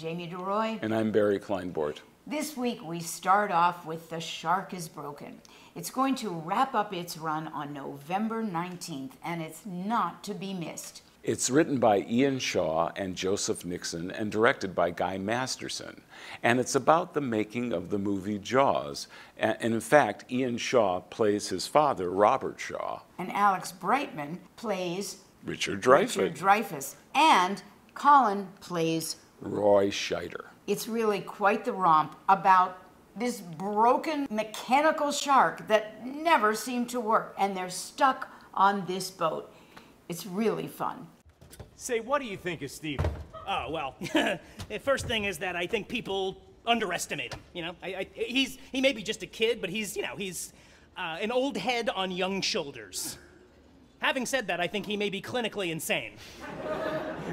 Jamie DeRoy. And I'm Barry Kleinbort. This week we start off with The Shark is Broken. It's going to wrap up its run on November 19th, and it's not to be missed. It's written by Ian Shaw and Joseph Nixon and directed by Guy Masterson. And it's about the making of the movie Jaws. And in fact, Ian Shaw plays his father, Robert Shaw. And Alex Brightman plays Richard Dreyfuss. Richard Dreyfuss. And Colin plays Roy Scheider. It's really quite the romp about this broken mechanical shark that never seemed to work. And they're stuck on this boat. It's really fun. Say, what do you think of Steven? Oh, well, the first thing is that I think people underestimate him. You know, I, I, he's, he may be just a kid, but he's, you know, he's uh, an old head on young shoulders. Having said that, I think he may be clinically insane.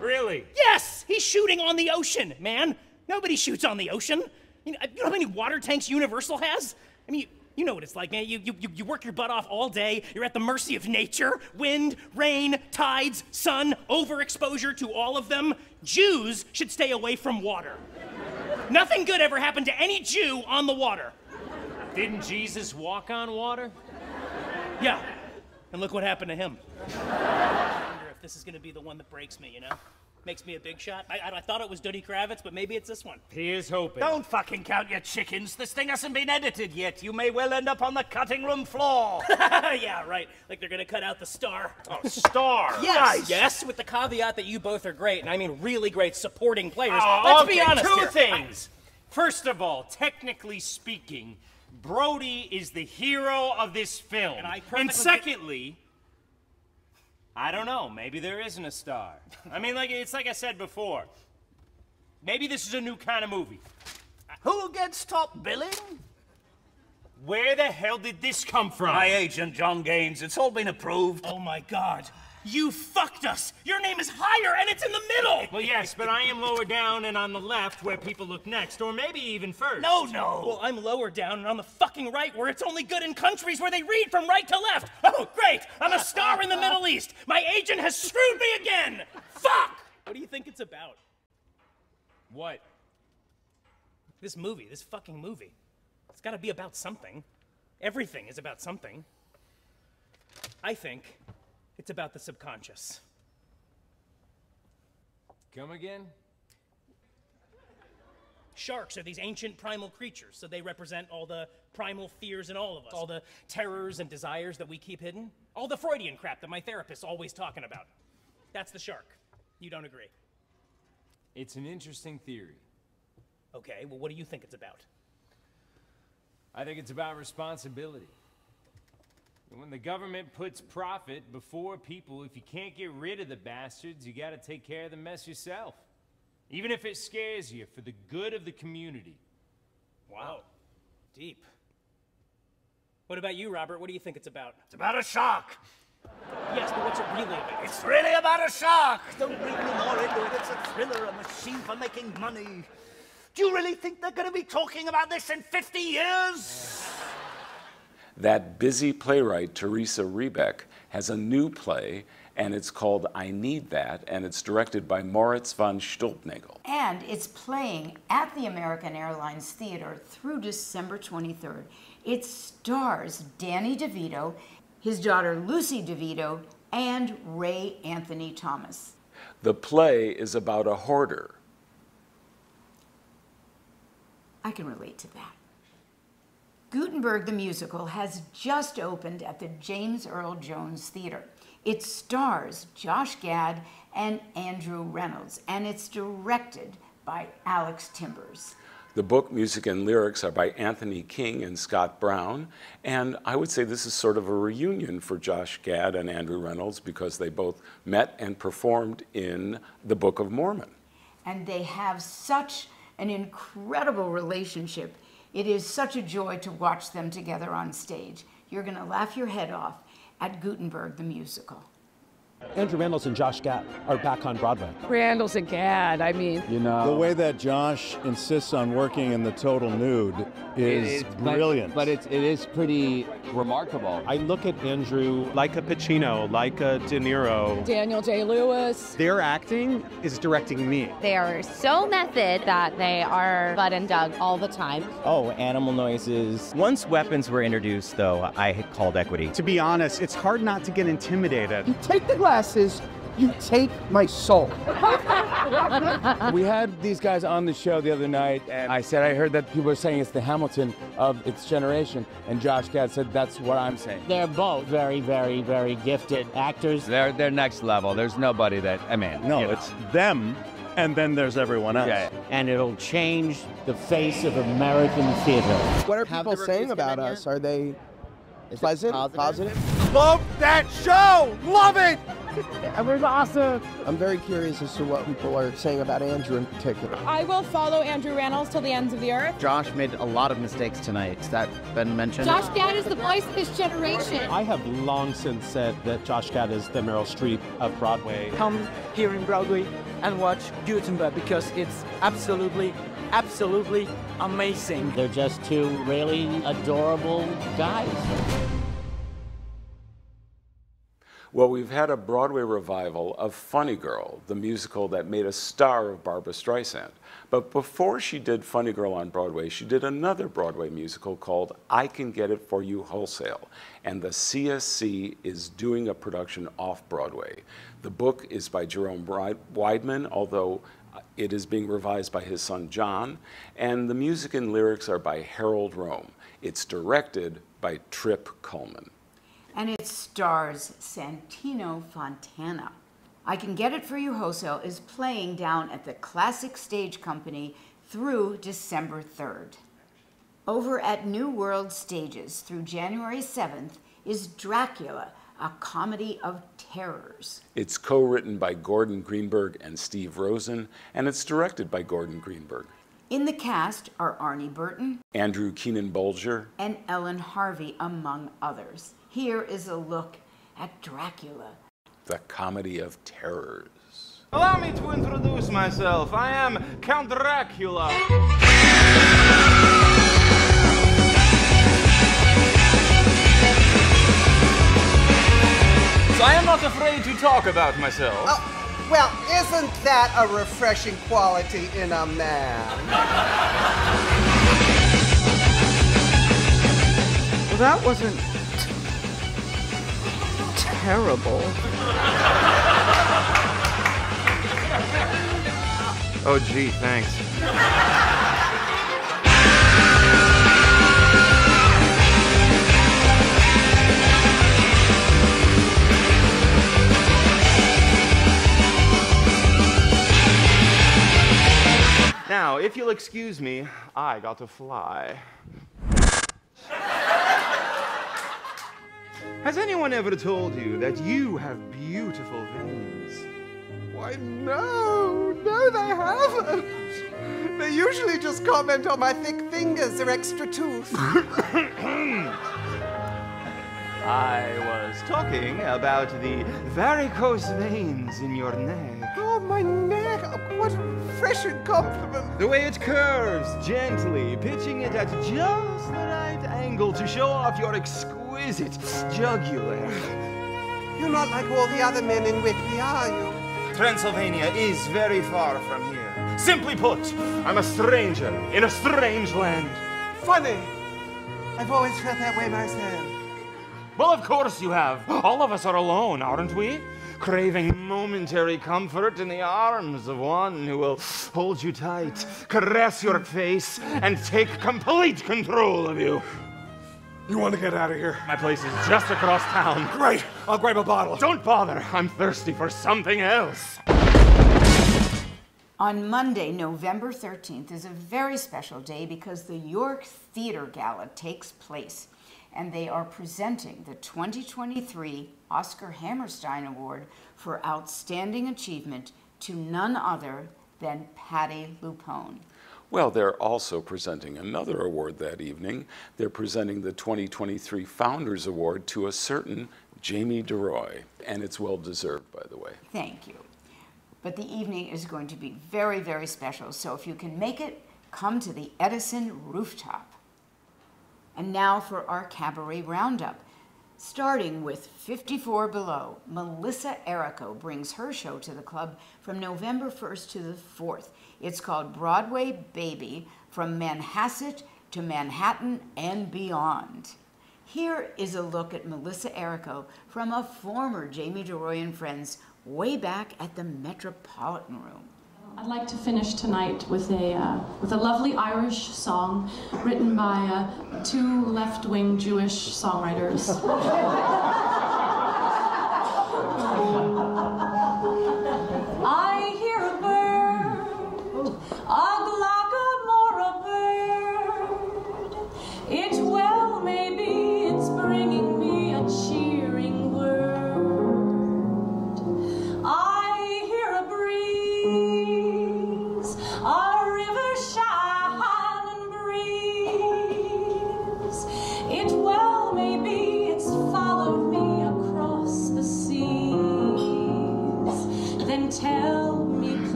Really? Yes, he's shooting on the ocean, man. Nobody shoots on the ocean. You know, you know how many water tanks Universal has? I mean, you know what it's like, man. You, you, you work your butt off all day. You're at the mercy of nature wind, rain, tides, sun, overexposure to all of them. Jews should stay away from water. Nothing good ever happened to any Jew on the water. Didn't Jesus walk on water? Yeah. And look what happened to him. I wonder if this is going to be the one that breaks me, you know? Makes me a big shot. I, I, I, thought it was Duddy Kravitz, but maybe it's this one. He is hoping. Don't fucking count your chickens. This thing hasn't been edited yet. You may well end up on the cutting room floor. yeah, right. Like they're gonna cut out the star. Oh, star. yes, nice. yes. With the caveat that you both are great, and I mean really great supporting players. Oh, Let's okay, be honest Two here. things. First of all, technically speaking, Brody is the hero of this film. And, I and secondly. I don't know. Maybe there isn't a star. I mean, like it's like I said before. Maybe this is a new kind of movie. Who gets top billing? Where the hell did this come from? My agent, John Gaines. It's all been approved. Oh my God. You fucked us! Your name is higher and it's in the middle! Well, yes, but I am lower down and on the left where people look next, or maybe even first. No, no! Well, I'm lower down and on the fucking right where it's only good in countries where they read from right to left! Oh, great! I'm a star in the Middle East! My agent has screwed me again! Fuck! What do you think it's about? What? This movie, this fucking movie. It's gotta be about something. Everything is about something. I think it's about the subconscious. Come again? Sharks are these ancient primal creatures, so they represent all the primal fears in all of us, all the terrors and desires that we keep hidden, all the Freudian crap that my therapist's always talking about. That's the shark. You don't agree? It's an interesting theory. Okay, well, what do you think it's about? I think it's about responsibility. When the government puts profit before people, if you can't get rid of the bastards, you gotta take care of the mess yourself. Even if it scares you, for the good of the community. Wow. Deep. What about you, Robert? What do you think it's about? It's about a shark. Yes, but what's it really about? It's really about a shark. Don't read me more into it. It's a thriller, a machine for making money. Do you really think they're going to be talking about this in 50 years? That busy playwright, Teresa Rebeck, has a new play, and it's called I Need That, and it's directed by Moritz von Stuelpnagel. And it's playing at the American Airlines Theater through December 23rd. It stars Danny DeVito, his daughter Lucy DeVito, and Ray Anthony Thomas. The play is about a hoarder. I can relate to that. Gutenberg the Musical has just opened at the James Earl Jones Theater. It stars Josh Gad and Andrew Reynolds, and it's directed by Alex Timbers. The book, music, and lyrics are by Anthony King and Scott Brown, and I would say this is sort of a reunion for Josh Gad and Andrew Reynolds because they both met and performed in the Book of Mormon. And they have such an incredible relationship it is such a joy to watch them together on stage. You're going to laugh your head off at Gutenberg the Musical. Andrew Reynolds and Josh Gad are back on Broadway. Reynolds and gad. I mean, You know, The way that Josh insists on working in the total nude is it- but- brilliant. But, it's it is pretty remarkable. I look at Andrew like a Pacino, like a De Niro. Daniel Day Lewis. Their acting is directing me. They are so method that they are Bud and Doug all the time. Oh, animal noises. Once weapons were introduced, though, I called equity. To be honest, it's hard not to get intimidated. You take the glasses, you take my soul. we had these guys on the show the other night, and I said I heard that people are saying it's the Hamilton of its generation, and Josh Gad said that's what I'm saying. They're both very, very, very gifted actors. They're they're next level. There's nobody that I mean. no, you know. it's them, and then there's everyone else. Yeah. And it'll change the face of American theater. What are people saying about us? Are they pleasant, positive? Love that show! Love it! It was awesome. I'm very curious as to what people are saying about Andrew in particular. I will follow Andrew Reynolds till the ends of the earth. Josh made a lot of mistakes tonight. Has that been mentioned? Josh Gad is the voice of this generation. I have long since said that Josh Gad is the Meryl Streep of Broadway. Come here in Broadway and watch Gutenberg because it's absolutely, absolutely amazing. They're just two really adorable guys. Well, we've had a Broadway revival of Funny Girl, the musical that made a star of Barbra Streisand. But before she did Funny Girl on Broadway, she did another Broadway musical called I Can Get It For You Wholesale. And the CSC is doing a production off Broadway. The book is by Jerome Weidman, although uh, it is being revised by his son John. And the music and lyrics are by Harold Rome. It's directed by Trip Cullman. And it stars Santino Fontana. I Can Get It For You Wholesale is playing down at the Classic Stage Company through December 3rd. Over at New World Stages through January 7th is Dracula, a comedy of terrors. It's co written by Gordon Greenberg and Steve Rosen, and it's directed by Gordon Greenberg. In the cast are Arnie Burton Andrew Keenan Bolger, and Ellen Harvey, among others. Here is a look at Dracula. the comedy of terrors. Allow me to introduce myself. I am Count Dracula. So I am not afraid to talk about myself. Oh, well, isn't that a refreshing quality in a man? Well, that wasn't terrible. Oh, gee, thanks. Now, if you'll excuse me, I got to fly. Has anyone ever told you that you have beautiful veins? Why, no, no, they haven't. They usually just comment on my thick fingers or extra tooth. I was talking about the varicose veins in your neck. oh, my neck. What refreshing compliment. The way it curves gently, pitching it at just the right angle to show off your exquisite jugular. You're not like all the other men in Whitby, are you? Transylvania is very far from here. Simply put, I'm a stranger in a strange land. Funny. I've always felt that way myself. Well, of course you have. All of us are alone, aren't we? Craving momentary comfort in the arms of one who will hold you tight, caress your face, and take complete control of you. You want to get out of here? My place is just across town. Great. I'll grab a bottle. Don't bother. I'm thirsty for something else. On Monday, November 13th, is a very special day because the York Theater Gala takes place, and they are presenting the 2023 Oscar Hammerstein Award for Outstanding Achievement to none other than Patti LuPone. Well, they're also presenting another award that evening. They're presenting the 2023 Founders Award to a certain Jamie DeRoy, and it's well deserved, by the way. Thank you. But the evening is going to be very, very special, so if you can make it, come to the Edison rooftop. And now for our cabaret roundup. Starting with 54 Below, Melissa Errico brings her show to the club from November 1st to the 4th. It's called Broadway Baby From Manhasset to Manhattan and Beyond. Here is a look at Melissa Errico from a former Jamie DeRoy and Friends way back at the Metropolitan Room. I'd like to finish tonight with a uh, with a lovely Irish song written by uh, two left-wing Jewish songwriters.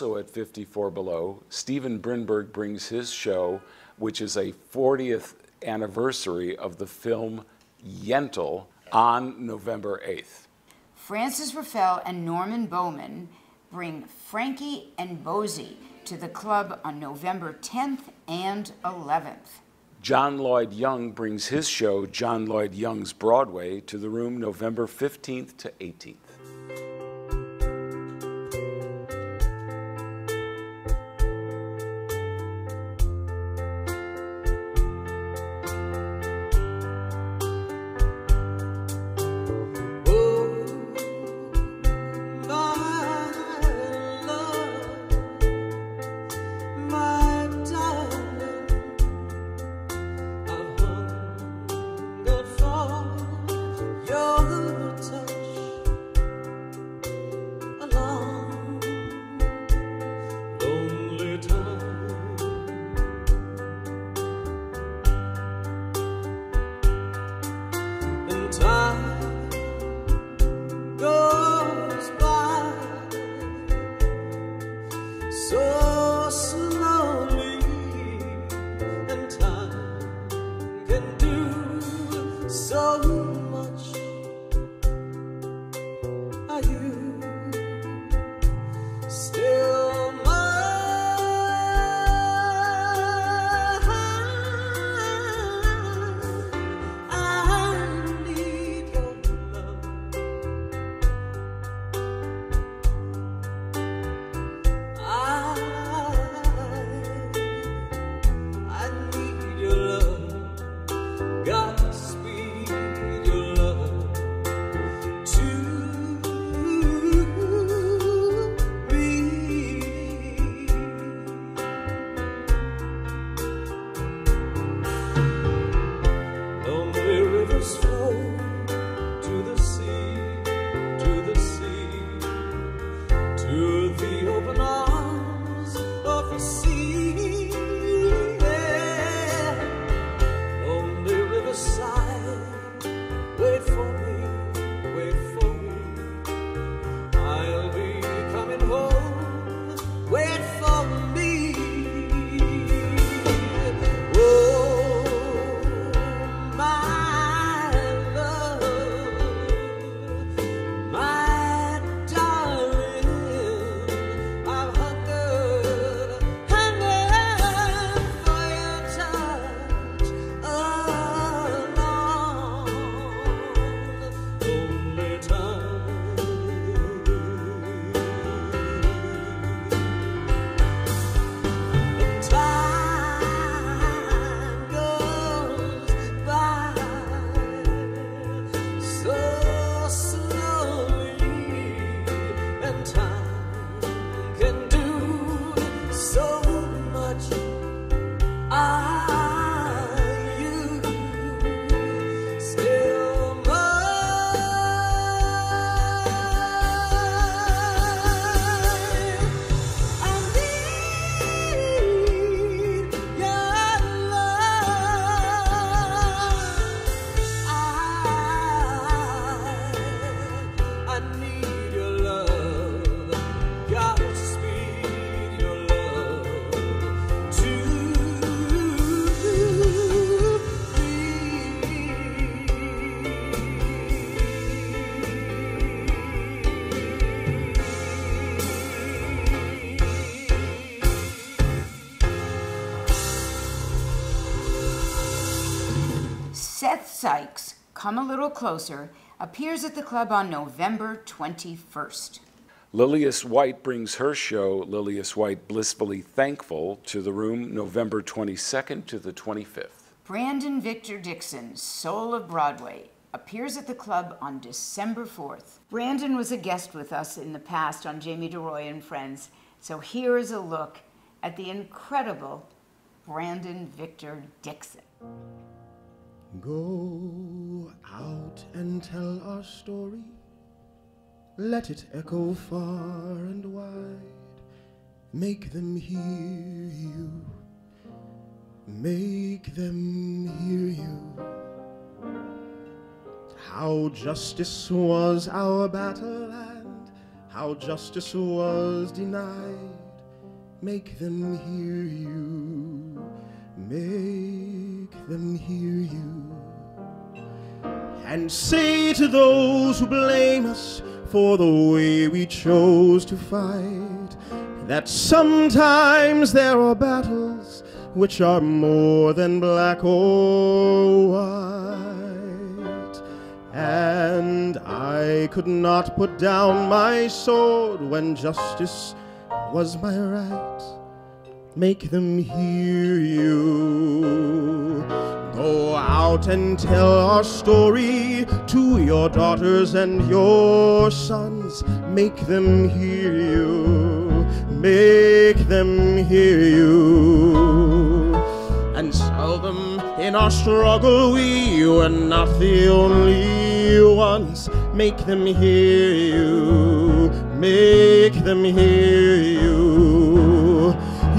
Also at 54 Below, Steven Brinberg brings his show, which is a 40th anniversary of the film Yentl on November 8th. Frances Ruffelle and Norman Bowman bring Frankie and Bosie to the club on November 10th and 11th. John Lloyd Young brings his show, John Lloyd Young's Broadway, to the room November 15th to 18th. Closer, appears at the club on November 21st. Lillias White brings her show, Lillias White Blissfully Thankful, to the room November 22nd to the 25th. Brandon Victor Dixon, Soul of Broadway, appears at the club on December 4th. Brandon was a guest with us in the past on Jamie DeRoy and Friends, so here is a look at the incredible Brandon Victor Dixon. Go out and tell our story. Let it echo far and wide. Make them hear you. Make them hear you. How justice was our battle and how justice was denied. Make them hear you. Make them hear you. And say to those who blame us for the way we chose to fight that sometimes there are battles which are more than black or white. And I could not put down my sword when justice was my right. Make them hear you. Go out and tell our story to your daughters and your sons. Make them hear you. Make them hear you. And tell them in our struggle we were not the only ones. Make them hear you. Make them hear you.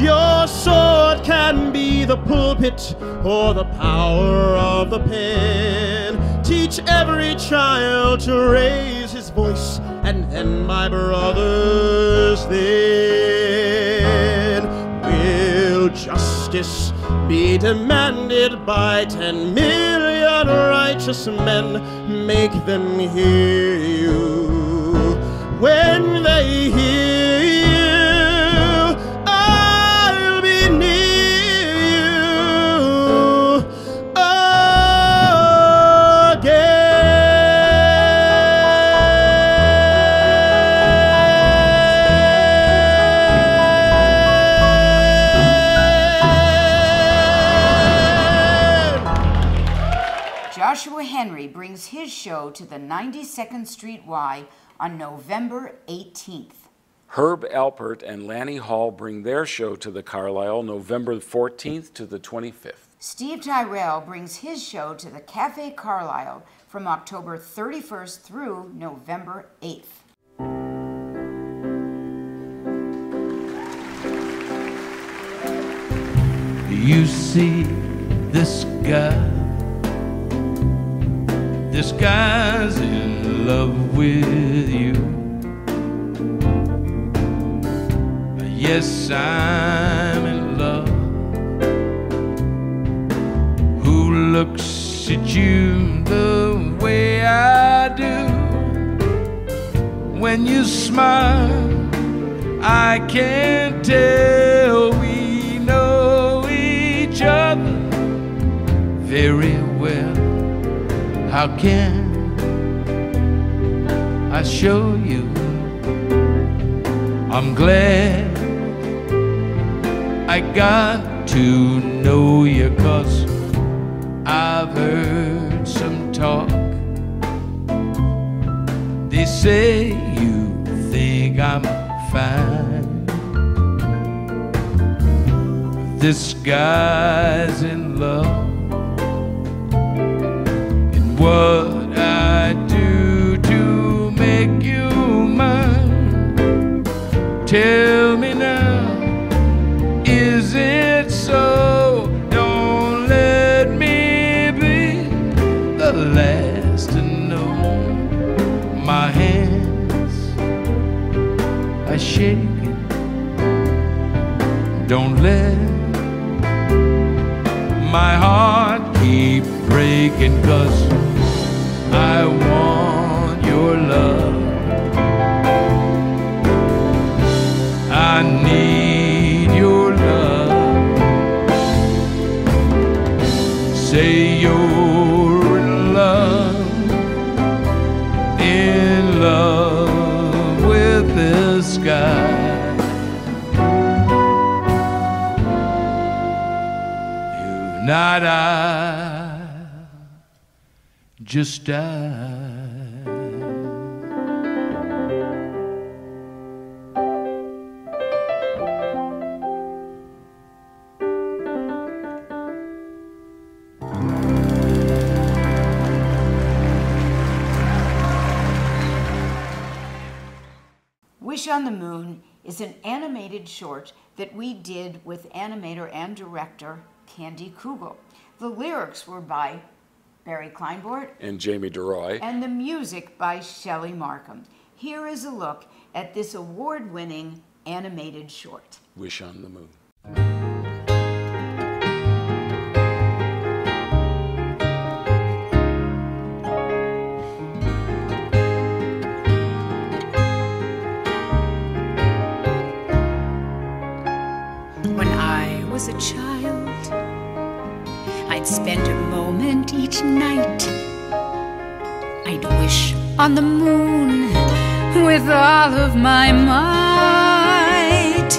Your sword can be the pulpit or the power of the pen. Teach every child to raise his voice, and then, my brothers, then will justice be demanded by ten million righteous men. Make them hear you when they hear Joshua Henry brings his show to the 92nd Street Y on November 18th. Herb Alpert and Lani Hall bring their show to the Carlyle November 14th to the 25th. Steve Tyrell brings his show to the Cafe Carlyle from October 31st through November 8th. You see this guy, this guy's in love with you. Yes, I'm in love. Who looks at you the way I do? When you smile, I can't tell we know each other very well. How can I show you? I'm glad I got to know you cause I've heard some talk. They say you think I'm fine. This guy's in love. What I do to make you mine. Tell me now, is it so? Don't let me be the last to know. My hands are shaking. Don't let my heart keep breaking, cause just die. Wish on the Moon is an animated short that we did with animator and director Candy Kugel. The lyrics were by Barry Kleinbort And Jamie DeRoy. and the music by Shelley Markham. Here is a look at this award winning animated short. Wish on the Moon. I'd spend a moment each night. I'd wish on the moon with all of my might.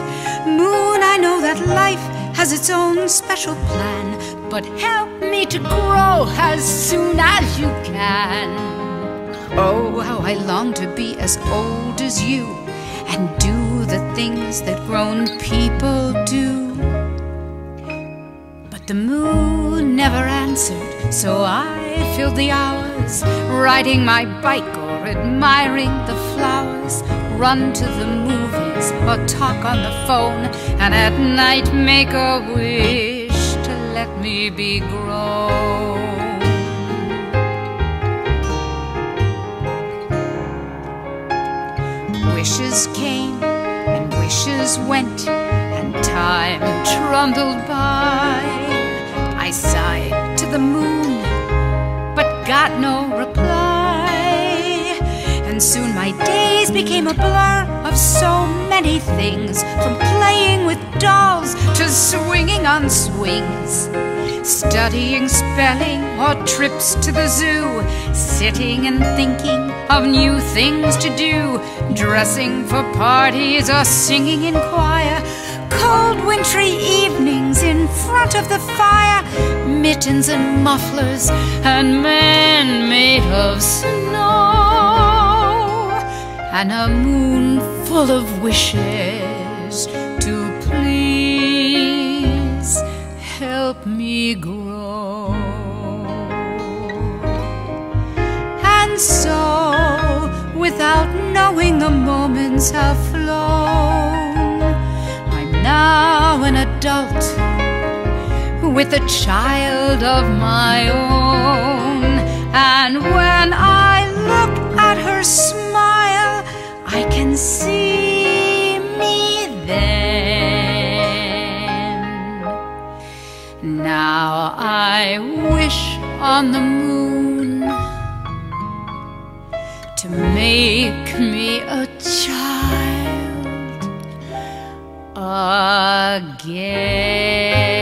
Moon, I know that life has its own special plan, but help me to grow as soon as you can. Oh, how I long to be as old as you and do the things that grown people do. The moon never answered, so I filled the hours riding my bike or admiring the flowers. Run to the movies or talk on the phone, and at night make a wish to let me be grown. Wishes came and wishes went, and time trundled by. I sighed to the moon, but got no reply. And soon my days became a blur of so many things, from playing with dolls to swinging on swings. Studying spelling or trips to the zoo, sitting and thinking of new things to do, dressing for parties or singing in choir, cold wintry evenings in front of the fire, mittens and mufflers and men made of snow, and a moon full of wishes to please. Help me grow. And so, without knowing the moments have flown, adult with a child of my own. And when I look at her smile, I can see me then. Now I wish on the moon to make me a child again.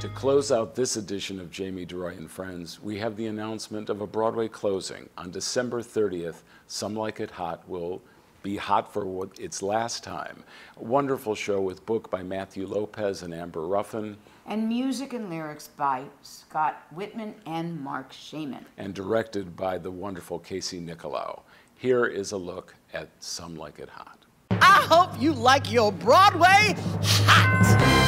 To close out this edition of Jamie DeRoy and Friends, we have the announcement of a Broadway closing. On December 30th, Some Like It Hot will be hot for its last time. A wonderful show with book by Matthew Lopez and Amber Ruffin And music and lyrics by Scott Wittman and Marc Shaiman. and directed by the wonderful Casey Nicholaw. Here is a look at Some Like It Hot. I hope you like your Broadway hot.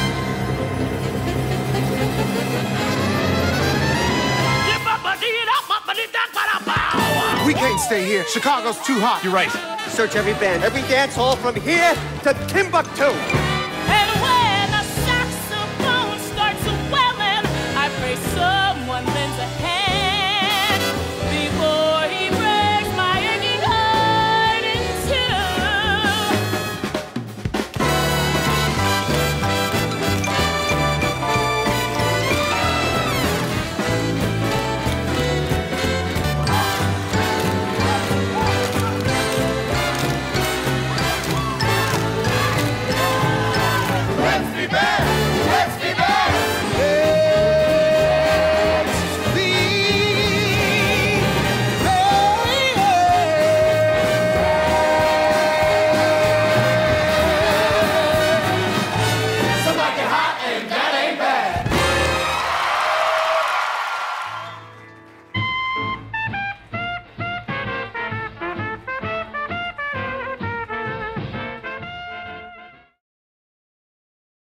We can't stay here. Chicago's too hot. You're right. Search every band, every dance hall from here to Timbuktu.